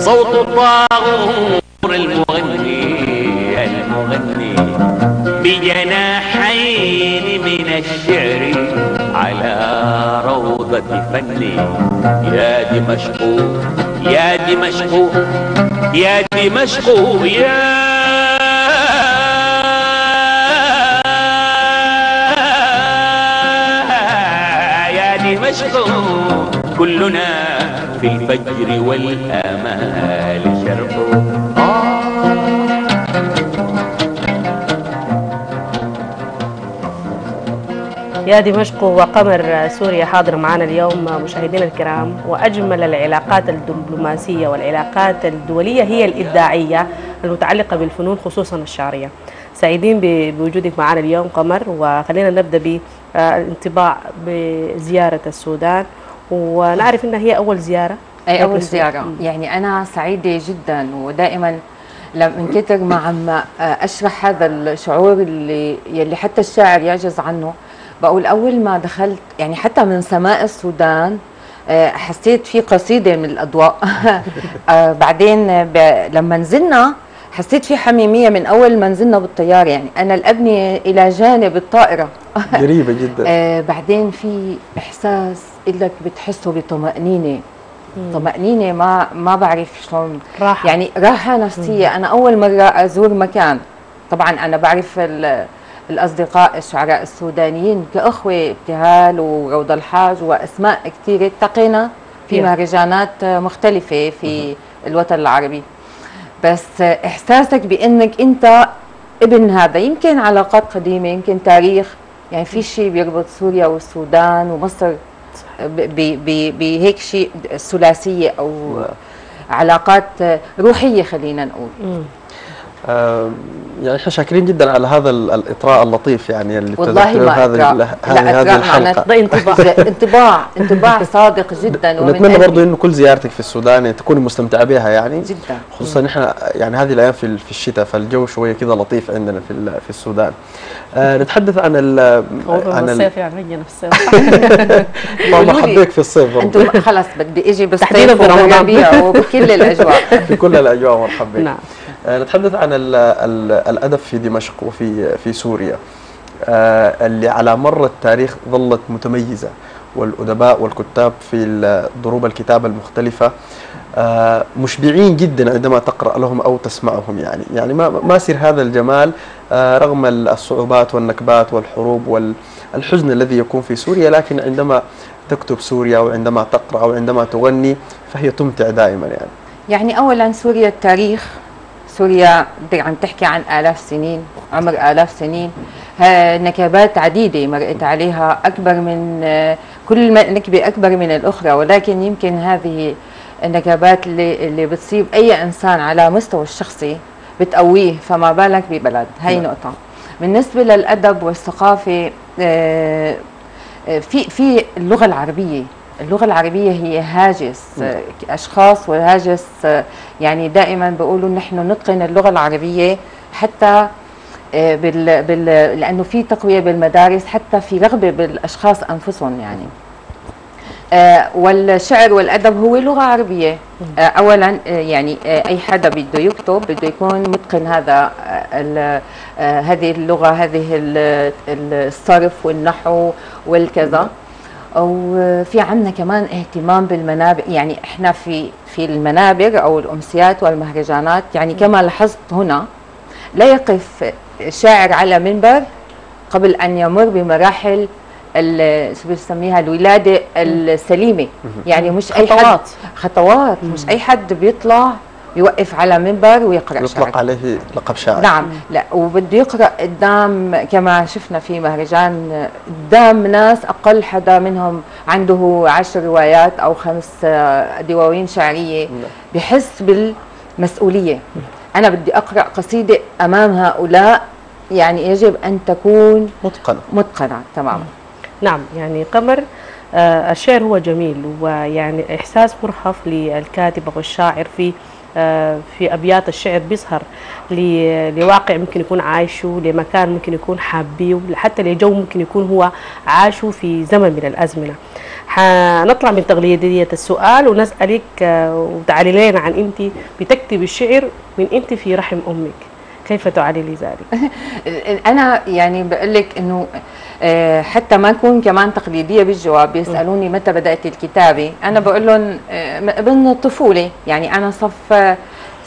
صوت الطاغور المغني المغني. بجناحين من الشعر على روضة فني. يا دمشق يا دمشق يا دمشق يا يا دمشق كلنا في الفجر شرق يا دمشق وقمر سوريا حاضر معنا اليوم مشاهدينا الكرام وأجمل العلاقات الدبلوماسية والعلاقات الدولية هي الإبداعية المتعلقة بالفنون خصوصا الشعرية. سعيدين بوجودك معنا اليوم قمر وخلينا نبدأ بالانطباع بزيارة السودان. ونعرف انها هي أول زيارة. أي أول زيارة. يعني أنا سعيدة جدا ودائما لما من كثر ما عم أشرح هذا الشعور اللي يلي حتى الشاعر يعجز عنه. بقول أول ما دخلت يعني حتى من سماء السودان آه، حسيت في قصيدة من الأضواء. آه، بعدين ب- لما نزلنا حسيت في حميمية من أول ما نزلنا بالطيارة. يعني أنا الابني إلى جانب الطائرة. قريبة جدا. آه بعدين في إحساس انك بتحسه بطمأنينة. طمأنينة ما ما بعرف شلون. راحة. يعني راحة نفسية. أنا أول مرة أزور مكان. طبعا أنا بعرف ال- الأصدقاء الشعراء السودانيين كأخوة ابتهال وروضه الحاج وأسماء كثيره التقينا في. مهرجانات مختلفة في الوطن العربي. بس إحساسك بإنك أنت ابن هذا يمكن علاقات قديمة يمكن تاريخ. يعني في شيء بيربط سوريا والسودان ومصر. بهيك شيء ثلاثية أو علاقات روحية خلينا نقول. يعني إحنا شاكرين جدا على هذا ال- الإطراء اللطيف يعني اللي والله ما هذه هذه هذه الحلقة. ده انطباع انطباع انطباع صادق جدا ونتمنى. برضو إنه كل زيارتك في السودان تكوني مستمتعه بها يعني. جدا. خصوصا إحنا يعني هذه الأيام في في الشتاء فالجو شوية كذا لطيف عندنا في ال- في السودان. آه نتحدث عن ال موضوع عن ال- الصيف يعني في الصيف. لي. حبيك في الصيف أنتم خلص بدي إجي تحديداً بالصيف في رمضان. وبالربيع وبكل الأجواء. في كل الاجواء مرحبا نعم. نتحدث عن ال ال الأدب في دمشق وفي في سوريا. آه، اللي على مر التاريخ ظلت متميزة والأدباء والكتاب في ضروب الكتابه المختلفة. آه، مشبعين جدا عندما تقرأ لهم أو تسمعهم يعني. يعني ما ما يصير هذا الجمال آه، رغم الصعوبات والنكبات والحروب والحزن الذي يكون في سوريا لكن عندما تكتب سوريا وعندما تقرأ أو عندما تغني فهي تمتع دائما يعني. يعني اولا سوريا التاريخ سوريا عم تحكي عن آلاف سنين عمر آلاف سنين. نكبات عديدة مرقت عليها أكبر من كل نكبة أكبر من الأخرى ولكن يمكن هذه النكبات اللي, اللي بتصيب أي إنسان على مستوى الشخصي بتقويه فما بالك ببلد. هاي نعم. نقطة. بالنسبة للأدب والثقافة آه، آه، في في اللغة العربية اللغة العربية هي هاجس أشخاص وهاجس يعني دائما بيقولوا نحن نتقن اللغة العربية حتى آه، بال بال لأنه في تقوية بالمدارس حتى في رغبة بالأشخاص أنفسهم يعني. آه، والشعر والأدب هو لغة عربية. آه، أولا يعني أي حدا بده يكتب بده يكون متقن هذا هذه اللغة هذه ال- الصرف والنحو والكذا. وفي عندنا كمان اهتمام بالمنابر يعني إحنا في في المنابر أو الأمسيات والمهرجانات يعني كما لاحظت هنا لا يقف شاعر على منبر قبل أن يمر بمراحل شو بنسميها الولادة السليمة. يعني مش أي حد خطوات. خطوات. مش أي حد بيطلع يوقف على منبر ويقرأ شعر. يطلق عليه لقب شاعر. نعم لا وبده يقرأ قدام كما شفنا في مهرجان. قدام ناس أقل حدا منهم عنده عشر روايات أو خمس آه، دواوين شعرية بحس بالمسؤولية. أنا بدي أقرأ قصيدة أمام هؤلاء يعني يجب أن تكون متقنة. متقنة. تماما نعم يعني قمر آه، الشعر هو جميل ويعني إحساس مرهف للكاتب أو الشاعر في في أبيات الشعر بيظهر لواقع ممكن يكون عايشه لمكان ممكن يكون حابيه حتى لجو ممكن يكون هو عاشه في زمن من الأزمنة. حنطلع من تقليدية السؤال ونسألك آه، وتعلي لنا عن أنت بتكتب الشعر من أنت في رحم أمك. كيف تعللي ذلك؟ أنا يعني بقول لك إنه آه، حتى ما أكون كمان تقليدية بالجواب بيسألوني متى بدأت الكتابة. أنا بقول لهم آه، من الطفوله يعني أنا صف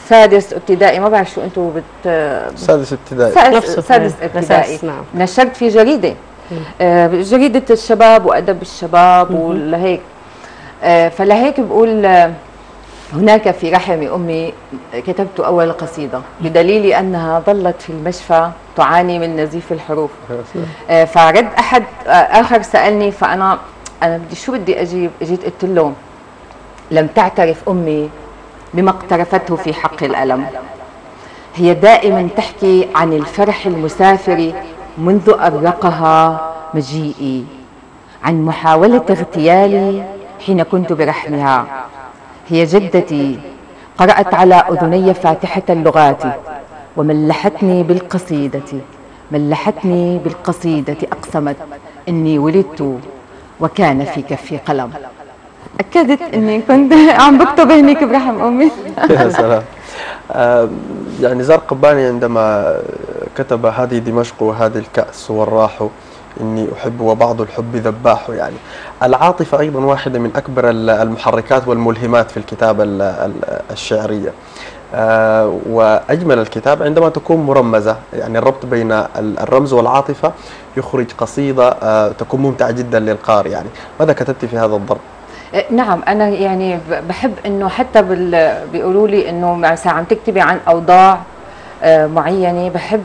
سادس ابتدائي ما بعرف شو أنتم بت سادس ابتدائي. سادس, سادس. ابتدائي. نعم. نشرت في جريدة. آه، جريدة الشباب وأدب الشباب ولهيك آه، فلهيك بقول هناك في رحم أمي كتبت أول قصيدة بدليل أنها ظلت في المشفى تعاني من نزيف الحروف. آه، فرد أحد آه، آخر سألني فأنا أنا بدي شو بدي أجيب اجيت قلت له لم تعترف أمي بما اقترفته في حق الألم. هي دائما تحكي عن الفرح المسافر منذ أرقها مجيئي عن محاولة اغتيالي حين كنت برحمها. هي جدتي. قرأت على أذني فاتحة اللغات. وملحتني بالقصيدة. ملحتني بالقصيدة أقسمت. إني ولدت. وكان في كفي قلم. أكدت إني كنت عم بكتب هنيك برحم أمي. يا سلام. يعني زار قباني عندما كتب هذه دمشق وهذه الكأس والراح إني أحب وبعض الحب ذباح يعني العاطفة أيضا واحدة من أكبر ال- المحركات والملهمات في الكتابة ال- ال- الشعرية آه، وأجمل الكتاب عندما تكون مرمزة يعني الربط بين ال- الرمز والعاطفة يخرج قصيدة آه، تكون ممتعة جدا للقارئ يعني ماذا كتبت في هذا الضرب؟ نعم أنا يعني بحب إنه حتى. بيقولوا لي إنه عم تكتبي عن أوضاع آه، معينه بحب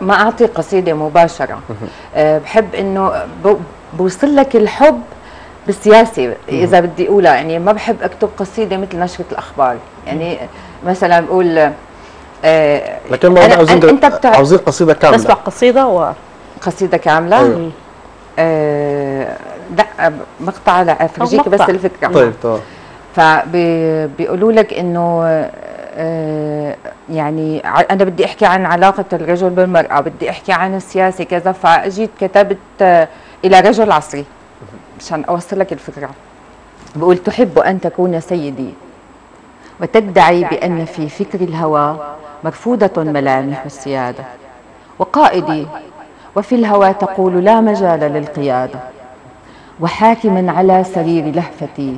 ما أعطي قصيدة مباشرة. آه، بحب إنه بوصل لك الحب بالسياسة إذا بدي أقولها. يعني ما بحب أكتب قصيدة مثل نشرة الأخبار. يعني مثلا بقول آه، لكن ما أنا- عاوزين أنت بتع- عاوزين قصيدة نسمع كاملة قصيدة و قصيدة كاملة؟ أيوة. آه، لا مقطع لا افرجيك بس. الفكرة. طيب تمام. فبيقولوا لك إنه آه، يعني أنا بدي أحكي عن علاقة الرجل بالمرأة بدي أحكي عن السياسة كذا فأجيت كتبت آه، إلى رجل عصري مشان أوصل لك الفكرة. بقول تحب أن تكون سيدي وتدعي بأن في فكر الهوى مرفوضة ملامح السيادة. وقائدي وفي الهوى تقول لا مجال للقيادة. وحاكما على سرير لهفتي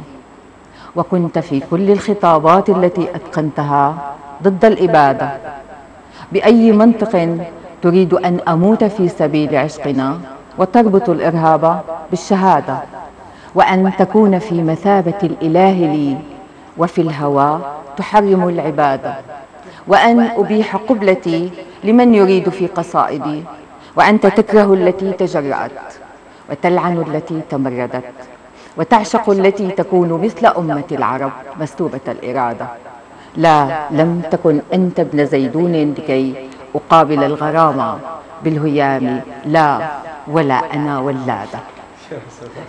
وكنت في كل الخطابات التي أتقنتها ضد الإبادة. بأي منطق تريد أن أموت في سبيل عشقنا وتربط الإرهاب بالشهادة وأن تكون في مثابة الإله لي وفي الهوى تحرم العبادة وأن أبيح قبلتي لمن يريد في قصائدي وانت تكره التي تجرأت وتلعن التي تمردت وتعشق التي تكون مثل أمة العرب مسلوبة الإرادة. لا لم تكن أنت ابن زيدون لكي أقابل الغرامة بالهيام. لا ولا أنا ولادة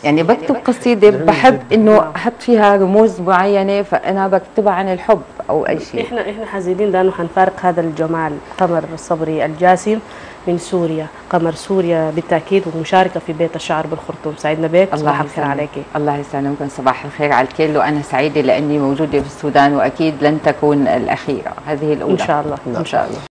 يعني بكتب قصيدة بحب إنه أحط فيها رموز معينة فأنا بكتبها عن الحب أو أي شيء. إحنا إحنا حزينين لأنه حنفارق هذا الجمال قمر الصبري الجاسم من سوريا. قمر سوريا بالتأكيد ومشاركة في بيت الشعر بالخرطوم. سعدنا بك صباح الخير يسلمك. عليك الله يسلمكم صباح الخير على الكل. وأنا سعيدة لأني موجودة في السودان وأكيد لن تكون الأخيرة هذه الأولى. إن شاء الله. إن شاء الله.